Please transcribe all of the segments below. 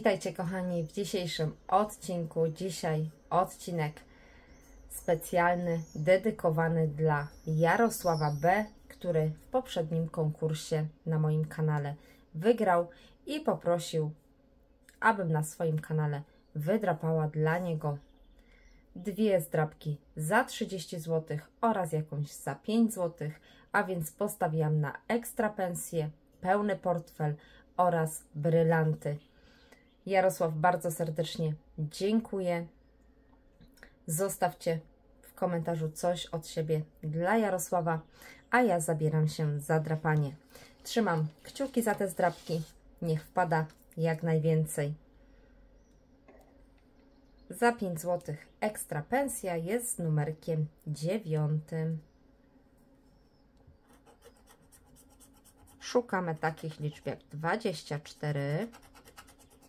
Witajcie kochani w dzisiejszym odcinku. Dzisiaj odcinek specjalny, dedykowany dla Jarosława B., który w poprzednim konkursie na moim kanale wygrał i poprosił, abym na swoim kanale wydrapała dla niego dwie zdrapki za 30 zł oraz jakąś za 5 zł, a więc postawiłam na ekstra pensję, pełny portfel oraz brylanty. Jarosław, bardzo serdecznie dziękuję. Zostawcie w komentarzu coś od siebie dla Jarosława, a ja zabieram się za drapanie. Trzymam kciuki za te zdrapki. Niech wpada jak najwięcej. Za 5 zł ekstra pensja jest z numerkiem 9. Szukamy takich liczb jak 24,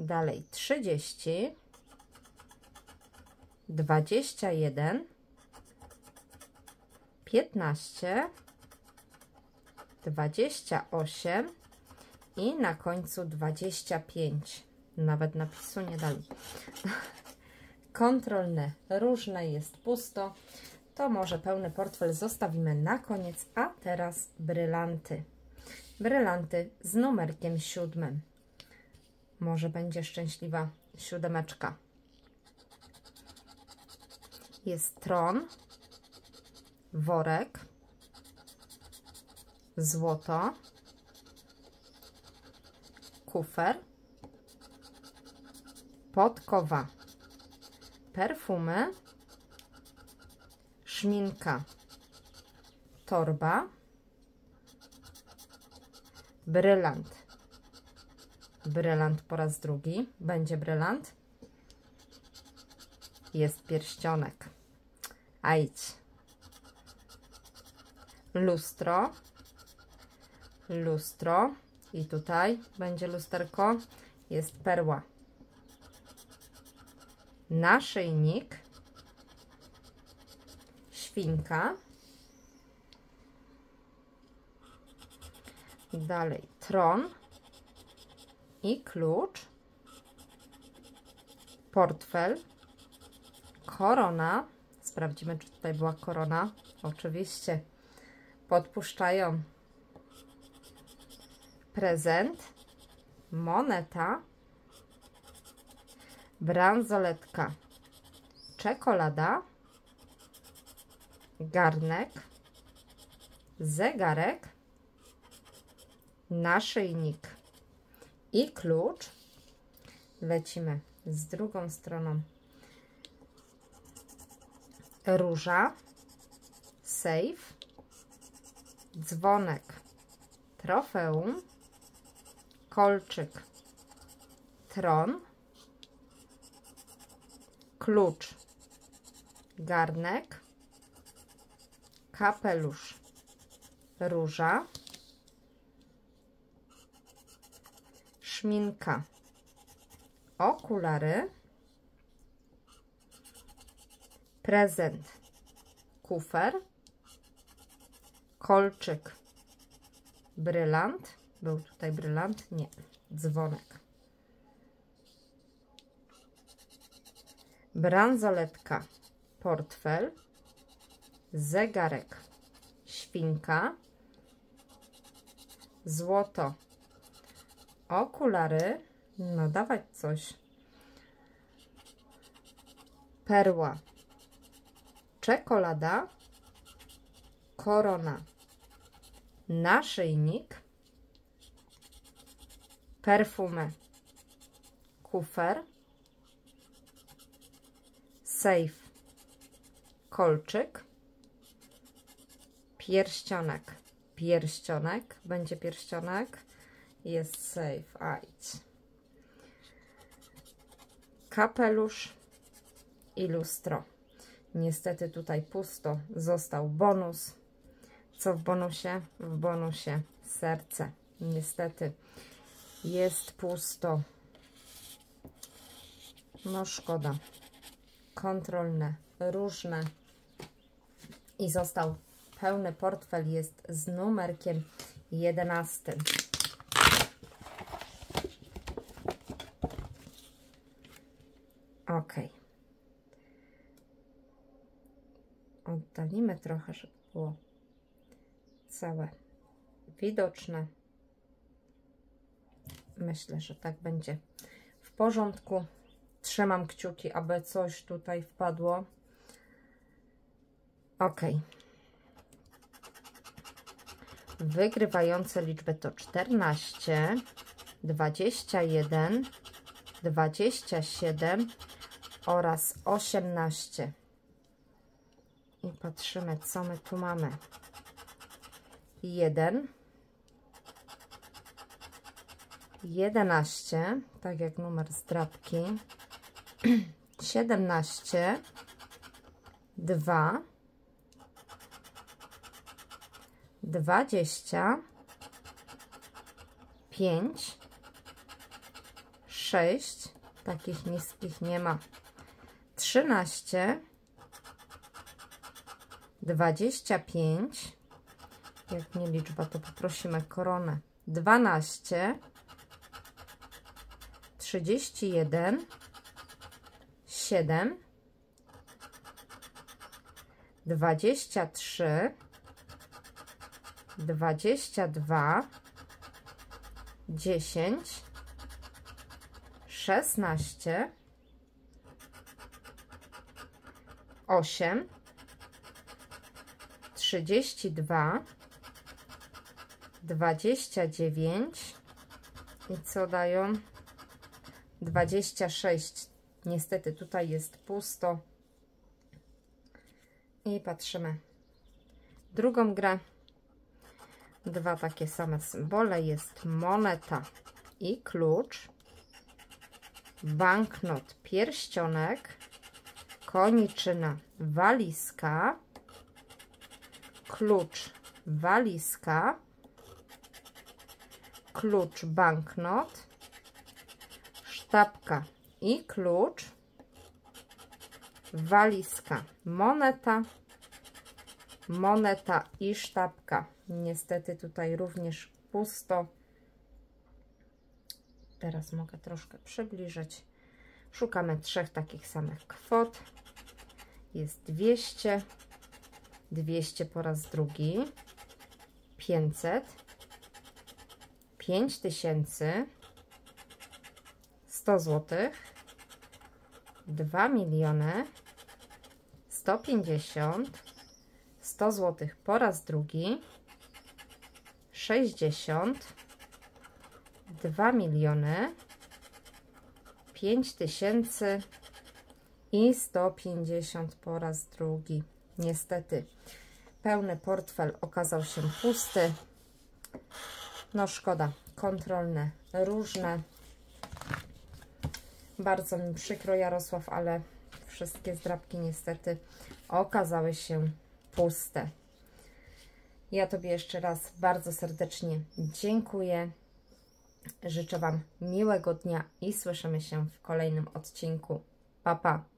dalej 30, 21, 15, 28 i na końcu 25. Nawet napisu nie dali. Kontrolne, różne, jest pusto. To może pełny portfel zostawimy na koniec, a teraz brylanty. Brylanty z numerkiem siódmym. Może będzie szczęśliwa siódemeczka. Jest tron, worek, złoto, kufer, podkowa, perfumy, szminka, torba, brylant. Brylant po raz drugi. Będzie brylant. Jest pierścionek. Ajdź. Lustro. Lustro. I tutaj będzie lusterko. Jest perła. Naszyjnik. Świnka. Dalej tron i klucz, portfel, korona. Sprawdzimy, czy tutaj była korona. Oczywiście. Podpuszczają. Prezent, moneta, bransoletka, czekolada, garnek, zegarek, naszyjnik i klucz. Lecimy z drugą stroną. Róża, safe, dzwonek, trofeum, kolczyk, tron, klucz, garnek, kapelusz, róża, szminka, okulary, prezent, kufer, kolczyk, brylant, był tutaj brylant? Nie, dzwonek. Bransoletka, portfel, zegarek, świnka, złoto, okulary, no dawać coś, perła, czekolada, korona, naszyjnik, perfumy, kufer, safe, kolczyk, pierścionek, pierścionek, będzie pierścionek, jest safe, a idź. kapelusz i lustro. Niestety tutaj pusto został bonus. Co w bonusie? W bonusie serce. Niestety jest pusto. No szkoda. Kontrolne, różne. I został pełny portfel, jest z numerkiem 11. Ok. Oddalimy trochę, żeby było całe widoczne. Myślę, że tak będzie w porządku. Trzymam kciuki, aby coś tutaj wpadło. Ok. Wygrywające liczby to 14, 21, 27 oraz 18. I patrzymy, co my tu mamy. 1, 11, tak jak numer zdrabki, 17, 2, 20, 5, 6, takich niskich nie ma, 13, 25, jak nie liczba, to poprosimy koronę, 12, 31, 7, 23, 22, 10, 16, 8, 32, 29 i co dają? 26. Niestety tutaj jest pusto. I patrzymy. Drugą grę. Dwa takie same symbole. Jest moneta i klucz. Banknot, pierścionek. Koniczyna, walizka. Klucz, walizka. Klucz, banknot sztabka i klucz, walizka, moneta, moneta i sztabka. Niestety tutaj również pusto. Teraz mogę troszkę przybliżyć. Szukamy trzech takich samych kwot. Jest 200, 200 po raz drugi, 500, 5000, 100 zł, 2 miliony 150, 100 zł po raz drugi, 60, 2 miliony 5 tysięcy i 150 po raz drugi. Niestety pełny portfel okazał się pusty. No szkoda, kontrolne różne. Bardzo mi przykro Jarosław, ale wszystkie zdrabki niestety okazały się puste. Ja Tobie jeszcze raz bardzo serdecznie dziękuję. Życzę Wam miłego dnia i słyszymy się w kolejnym odcinku. Pa, pa!